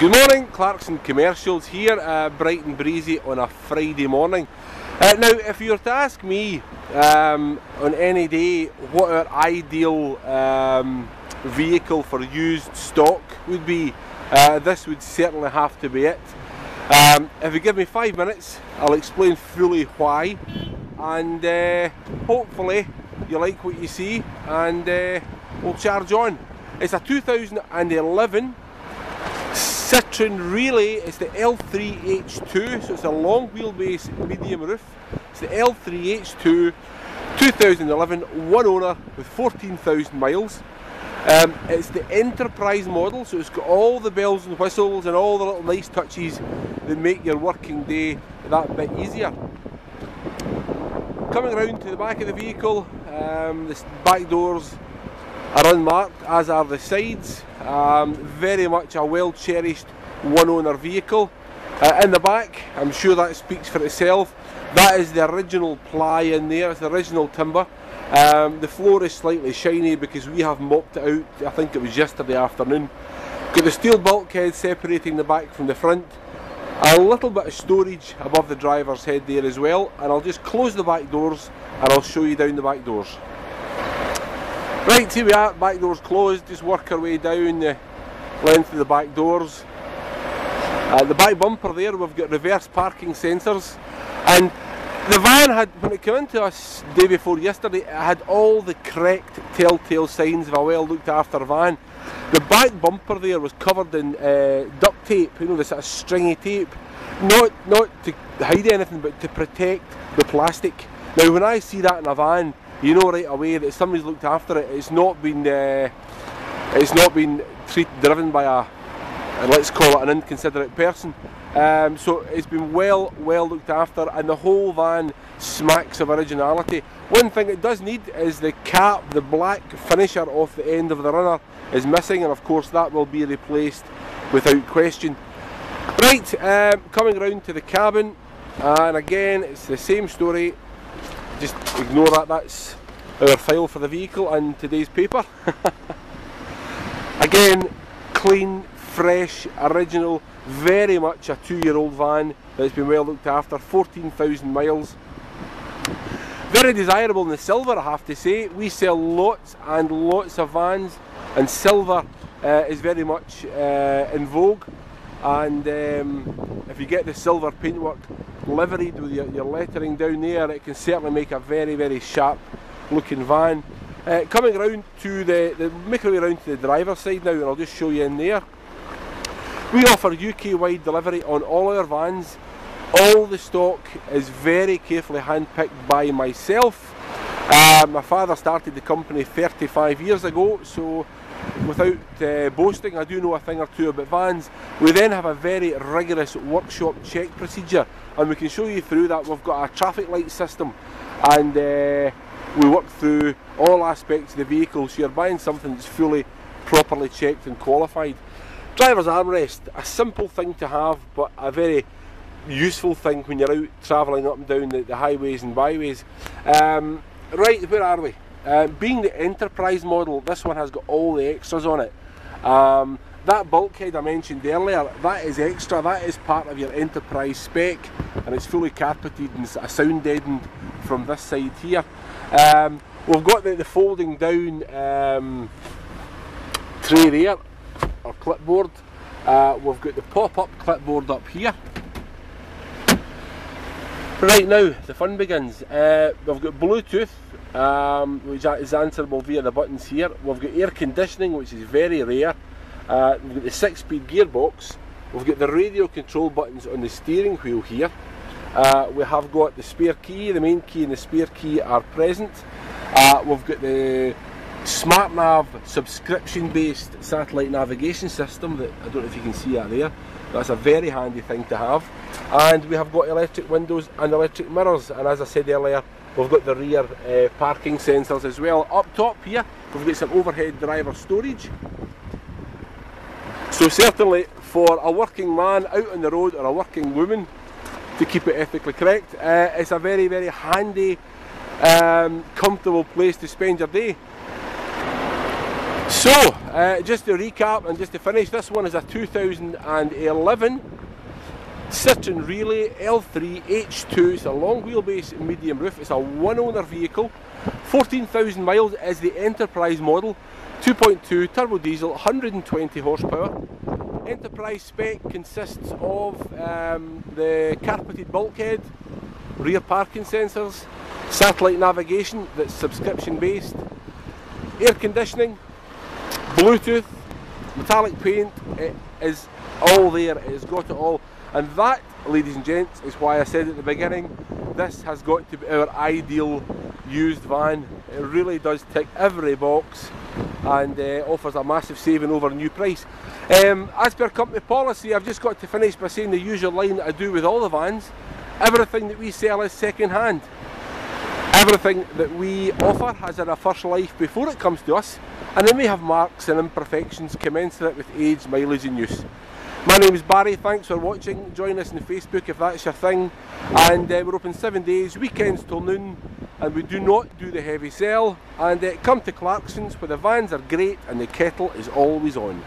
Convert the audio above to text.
Good morning, Clarkson Commercials here, uh, bright and breezy on a Friday morning. Uh, now, if you were to ask me um, on any day what our ideal um, vehicle for used stock would be, uh, this would certainly have to be it. Um, if you give me five minutes, I'll explain fully why, and uh, hopefully you like what you see, and uh, we'll charge on. It's a 2011 Citroen Relay is the L3H2, so it's a long wheelbase medium roof. It's the L3H2 2011, one owner with 14,000 miles. Um, it's the enterprise model, so it's got all the bells and whistles and all the little nice touches that make your working day that bit easier. Coming around to the back of the vehicle, um, the back doors are unmarked, as are the sides. Um, very much a well cherished one owner vehicle. Uh, in the back, I'm sure that speaks for itself. That is the original ply in there, it's the original timber. Um, the floor is slightly shiny because we have mopped it out, I think it was yesterday afternoon. Got the steel bulkhead separating the back from the front. A little bit of storage above the driver's head there as well and I'll just close the back doors and I'll show you down the back doors. Right, here we are, back doors closed, just work our way down the length of the back doors. Uh, the back bumper there, we've got reverse parking sensors, and the van had, when it came into us day before yesterday, it had all the correct telltale signs of a well looked after van. The back bumper there was covered in uh, duct tape, you know, this sort of stringy tape, not, not to hide anything, but to protect the plastic. Now, when I see that in a van, you know right away that somebody's looked after it. It's not been uh, it's not been treat, driven by a let's call it an inconsiderate person. Um, so it's been well well looked after, and the whole van smacks of originality. One thing it does need is the cap, the black finisher off the end of the runner is missing, and of course that will be replaced without question. Right, um, coming around to the cabin, and again it's the same story just ignore that, that's our file for the vehicle and today's paper. Again, clean, fresh, original, very much a two year old van that's been well looked after, 14,000 miles. Very desirable in the silver I have to say, we sell lots and lots of vans and silver uh, is very much uh, in vogue and um, if you get the silver paintwork liveried with your, your, lettering down there it can certainly make a very very sharp looking van. Uh, coming around to the, the make our way around to the driver's side now and I'll just show you in there. We offer UK wide delivery on all our vans. All the stock is very carefully handpicked by myself. Uh, my father started the company 35 years ago so without uh, boasting, I do know a thing or two about vans. We then have a very rigorous workshop check procedure and we can show you through that. We've got a traffic light system and uh, we work through all aspects of the vehicle so you're buying something that's fully properly checked and qualified. Driver's armrest, a simple thing to have but a very useful thing when you're out travelling up and down the, the highways and byways. Um, right, where are we? Uh, being the enterprise model, this one has got all the extras on it. Um, that bulkhead I mentioned earlier, that is extra, that is part of your enterprise spec and it's fully carpeted and sound deadened from this side here. Um, we've got the, the folding down um, tray there, or clipboard. Uh, we've got the pop-up clipboard up here. Right now, the fun begins. Uh, we've got Bluetooth um, which is answerable via the buttons here. We've got air conditioning, which is very rare. Uh, we've got the six-speed gearbox. We've got the radio control buttons on the steering wheel here. Uh, we have got the spare key, the main key and the spare key are present. Uh, we've got the SmartNav subscription-based satellite navigation system that I don't know if you can see that there. That's a very handy thing to have. And we have got electric windows and electric mirrors. And as I said earlier, We've got the rear uh, parking sensors as well. Up top here, we've got some overhead driver storage. So certainly for a working man out on the road or a working woman, to keep it ethically correct, uh, it's a very, very handy, um, comfortable place to spend your day. So, Uh, just to recap and just to finish, this one is a 2011 Citroen Relay L3 H2. It's a long wheelbase medium roof. It's a one owner vehicle. 14,000 miles is the Enterprise model. 2.2 turbo diesel, 120 horsepower. Enterprise spec consists of um, the carpeted bulkhead, rear parking sensors, satellite navigation that's subscription based, air conditioning, Bluetooth, metallic paint, it is all there, it has got it all. And that, ladies and gents, is why I said at the beginning, this has got to be our ideal used van. It really does tick every box and uh, offers a massive saving over a new price. Um, as per company policy, I've just got to finish by saying the usual line that I do with all the vans. Everything that we sell is second hand. Everything that we offer has had a first life before it comes to us, and it may have marks and imperfections commensurate with age, mileage and use. My name is Barry, thanks for watching. Join us on Facebook if that's your thing. And uh, we're open seven days, weekends till noon, and we do not do the heavy sell. And uh, come to Clarkson's where the vans are great and the kettle is always on.